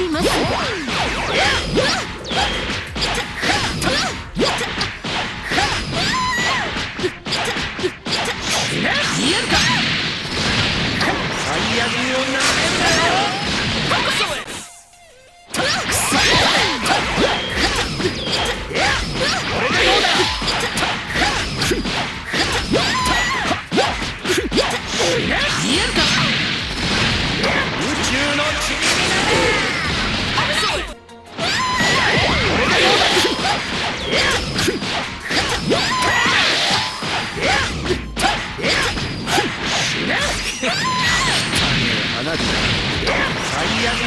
ります？宇宙の地最悪。